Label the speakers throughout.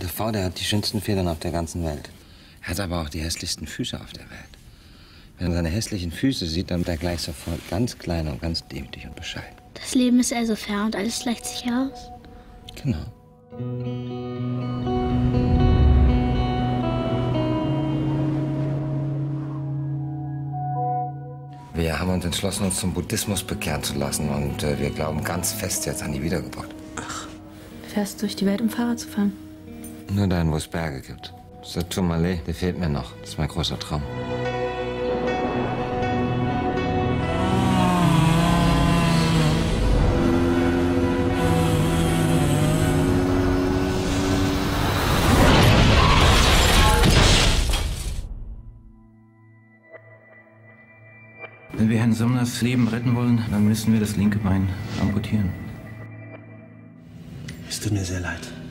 Speaker 1: Der V, der hat die schönsten Federn auf der ganzen Welt. Er hat aber auch die hässlichsten Füße auf der Welt. Wenn er seine hässlichen Füße sieht, dann wird er gleich sofort ganz klein und ganz demütig und bescheiden.
Speaker 2: Das Leben ist also fair und alles gleicht sich aus.
Speaker 1: Genau. Wir haben uns entschlossen, uns zum Buddhismus bekehren zu lassen und äh, wir glauben ganz fest jetzt an die Wiedergeburt.
Speaker 3: Fährst durch die Welt, um Fahrrad zu fahren?
Speaker 1: Nur dahin, wo es Berge gibt. Tourmalet, der fehlt mir noch. Das ist mein großer Traum.
Speaker 4: Wenn wir Herrn Somners Leben retten wollen, dann müssen wir das linke Bein amputieren.
Speaker 5: Es tut mir sehr leid.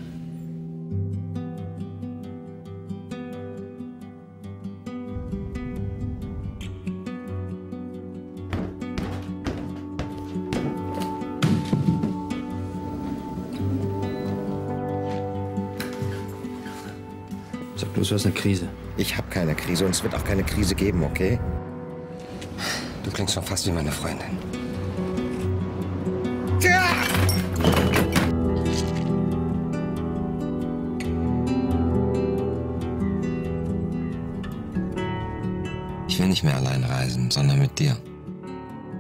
Speaker 4: Sag bloß, du hast eine Krise.
Speaker 1: Ich habe keine Krise und es wird auch keine Krise geben, okay? Du klingst schon fast wie meine Freundin. Ich will nicht mehr allein reisen, sondern mit dir.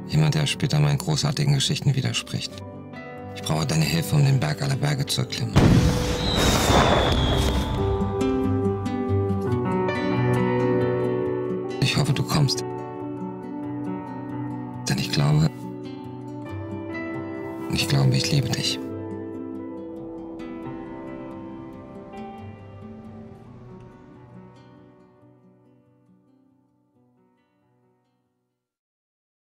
Speaker 1: Jemand, der später meinen großartigen Geschichten widerspricht. Ich brauche deine Hilfe, um den Berg aller Berge zu erklimmen. kommst. Denn ich glaube, ich glaube, ich liebe dich.